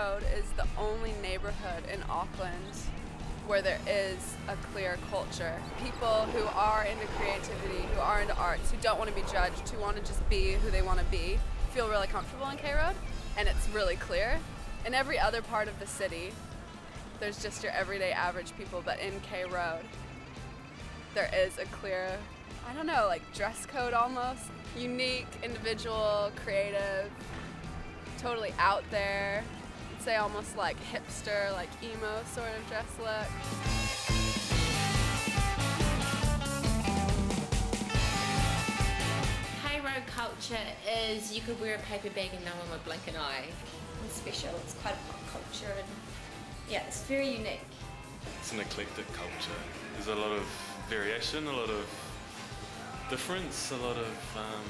Road is the only neighborhood in Auckland where there is a clear culture. People who are into creativity, who are into arts, who don't want to be judged, who want to just be who they want to be, feel really comfortable in K Road, and it's really clear. In every other part of the city, there's just your everyday average people, but in K Road, there is a clear, I don't know, like dress code almost. Unique, individual, creative, totally out there. I'd say almost like hipster, like emo sort of dress look. K Road culture is you could wear a paper bag and no one would blink an eye. It's special. It's quite a pop culture and yeah, it's very unique. It's an eclectic culture. There's a lot of variation, a lot of difference, a lot of um,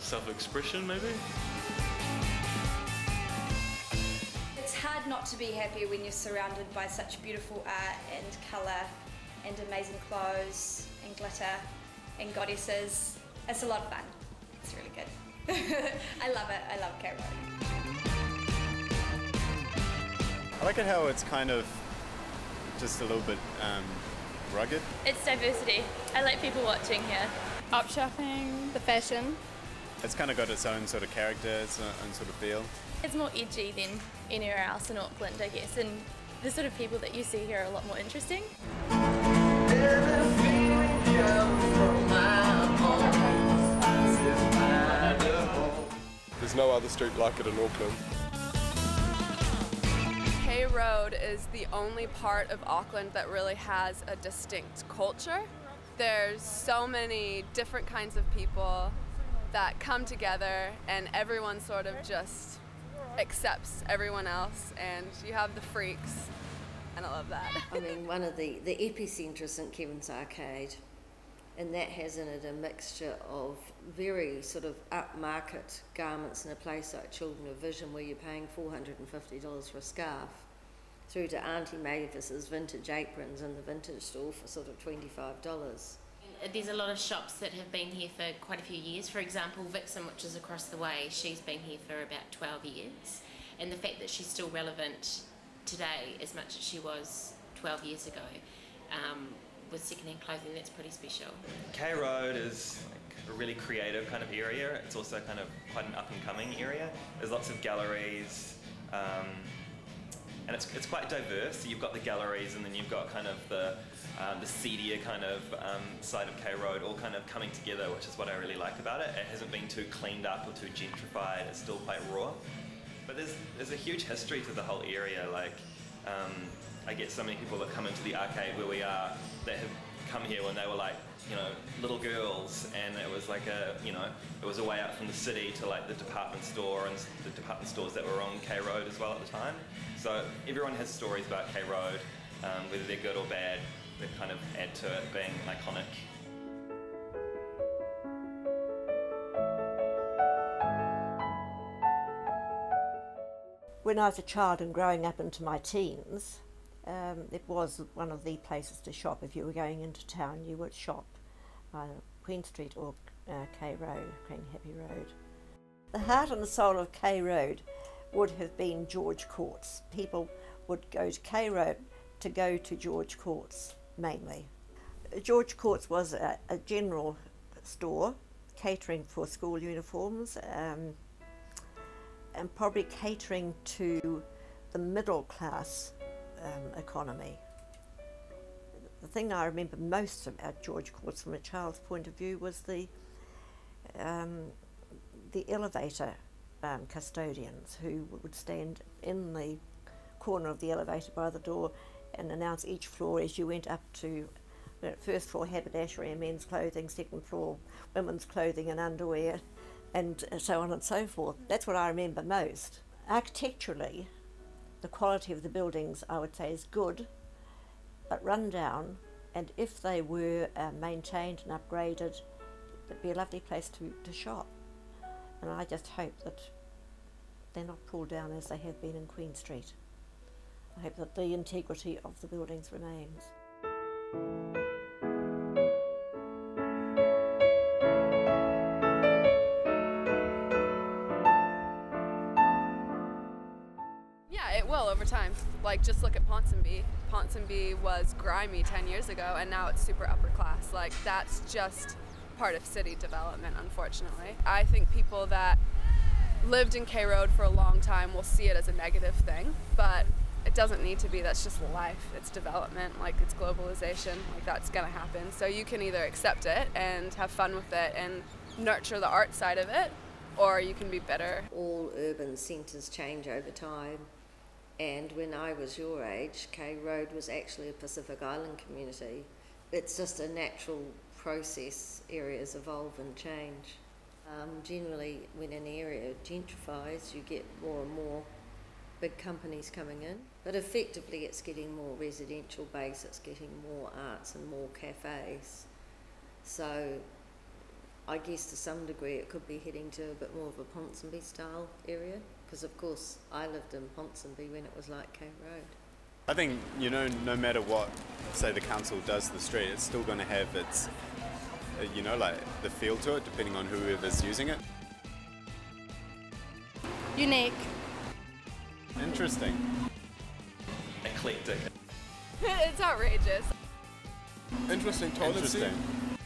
self-expression, maybe. Hard not to be happy when you're surrounded by such beautiful art and colour and amazing clothes and glitter and goddesses. It's a lot of fun. It's really good. I love it. I love K Road. I like it how it's kind of just a little bit um, rugged. It's diversity. I like people watching here. Up shopping, The fashion. It's kind of got its own sort of character, its own sort of feel. It's more edgy than anywhere else in Auckland, I guess, and the sort of people that you see here are a lot more interesting. There's no other street like it in Auckland. K Road is the only part of Auckland that really has a distinct culture. There's so many different kinds of people that come together and everyone sort of just accepts everyone else and you have the freaks and I love that. I mean, one of the, the epicentre St Kevin's Arcade, and that has in it a mixture of very sort of upmarket garments in a place like Children of Vision where you're paying $450 for a scarf, through to Auntie Mavis's vintage aprons in the vintage store for sort of $25. There's a lot of shops that have been here for quite a few years. For example, Vixen, which is across the way, she's been here for about 12 years. And the fact that she's still relevant today as much as she was 12 years ago um, with second-hand clothing, that's pretty special. K Road is like a really creative kind of area. It's also kind of quite an up-and-coming area. There's lots of galleries, um, and it's, it's quite diverse. So You've got the galleries, and then you've got kind of the um, the seedier kind of um, side of K Road, all kind of coming together, which is what I really like about it. It hasn't been too cleaned up or too gentrified. It's still quite raw. But there's there's a huge history to the whole area. Like um, I get so many people that come into the arcade where we are that have come here when they were like you know little girls, and it was like a you know it was a way out from the city to like the department store and the department stores that were on K Road as well at the time. So everyone has stories about K Road, um, whether they're good or bad. That kind of add to it being iconic. When I was a child and growing up into my teens, um, it was one of the places to shop. If you were going into town, you would shop uh, Queen Street or uh, K Road, Karangahape Road. The heart and the soul of K Road would have been George Courts. People would go to K Road to go to George Courts mainly. George Courts was a, a general store catering for school uniforms. Um, and probably catering to the middle class um, economy. The thing I remember most about George Courts from a child's point of view was the um, the elevator um, custodians who would stand in the corner of the elevator by the door and announce each floor as you went up to first floor haberdashery and men's clothing, second floor women's clothing and underwear, and so on and so forth. That's what I remember most. Architecturally, the quality of the buildings I would say is good, but run down, and if they were uh, maintained and upgraded, it'd be a lovely place to, to shop. And I just hope that they're not pulled down as they have been in Queen Street. I hope that the integrity of the buildings remains. Over time. Like, just look at Ponsonby. Ponsonby was grimy 10 years ago, and now it's super upper class. Like, that's just part of city development, unfortunately. I think people that lived in K Road for a long time will see it as a negative thing, but it doesn't need to be. That's just life. It's development, like it's globalization. Like that's gonna happen. So you can either accept it and have fun with it and nurture the art side of it, or you can be bitter. All urban centres change over time. And when I was your age, K Road was actually a Pacific Island community. It's just a natural process. Areas evolve and change. Um, generally, when an area gentrifies, you get more and more big companies coming in. But effectively, it's getting more residential base, it's getting more arts and more cafes. So I guess to some degree it could be heading to a bit more of a Ponsonby style area, because of course I lived in Ponsonby when it was like K Road. I think, you know, no matter what, say, the council does the street, it's still going to have its, uh, you know, like the feel to it, depending on whoever's using it. Unique. Interesting. Eclectic. it's outrageous. Interesting toilet Interesting. seat.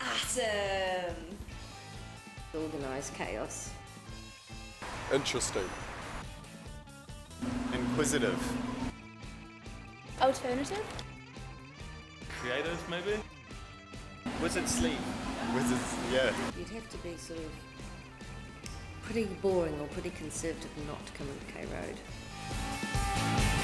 Awesome. Organised chaos. Interesting. Inquisitive. Alternative. Creative, maybe? Wizard sleep. Wizards, yeah. You'd have to be sort of pretty boring or pretty conservative not to come into K Road.